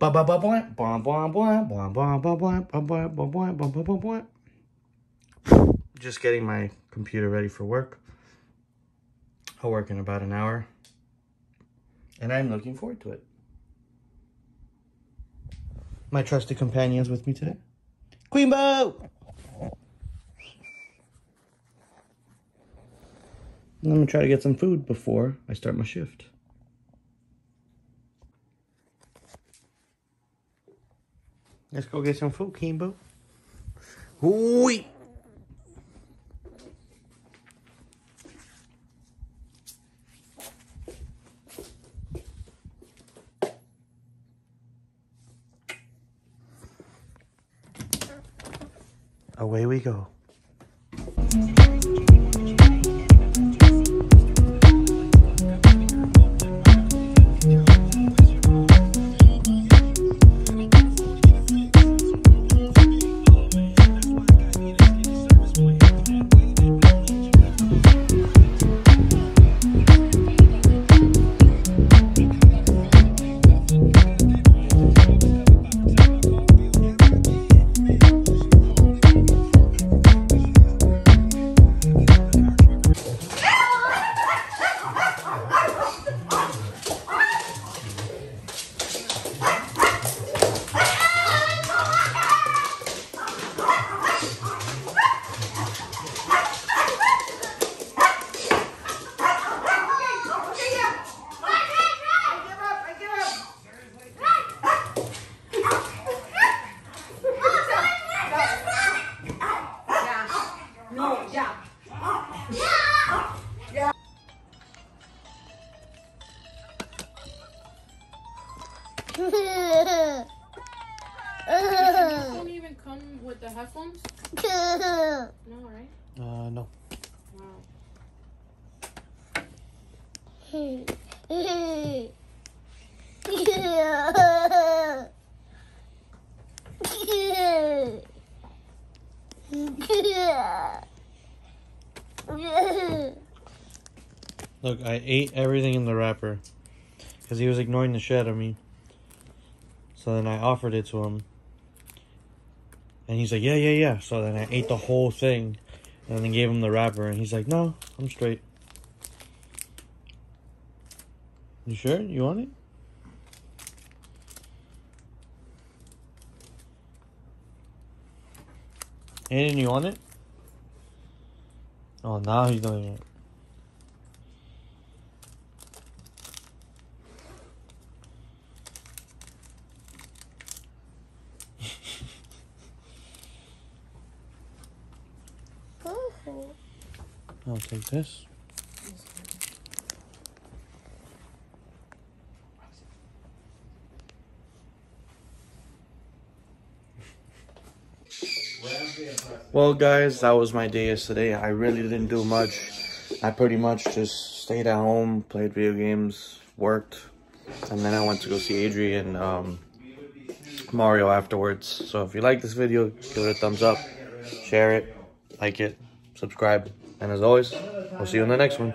Boing boing boing, boing boing boing boing, boing boing boing boing boing boing boing. Just getting my computer ready for work. I'll work in about an hour. And I'm looking forward to it. My trusty companions with me today. Queenbo! I'm gonna try to get some food before I start my shift. Let's go get some food, Kimbo. Wee! Away we go. Don't even come with the headphones? No, right? Uh, no. Wow. Look, I ate everything in the wrapper. Because he was ignoring the shit at me. So then I offered it to him. And he's like, yeah, yeah, yeah. So then I ate the whole thing. And then gave him the wrapper. And he's like, no, I'm straight. You sure? You want it? Aiden, you want it? Oh, now he's doing it. I'll take this. Well, guys, that was my day yesterday. I really didn't do much. I pretty much just stayed at home, played video games, worked, and then I went to go see Adrian um, Mario afterwards. So if you like this video, give it a thumbs up, share it, like it, subscribe, and as always, we'll see you in the next one.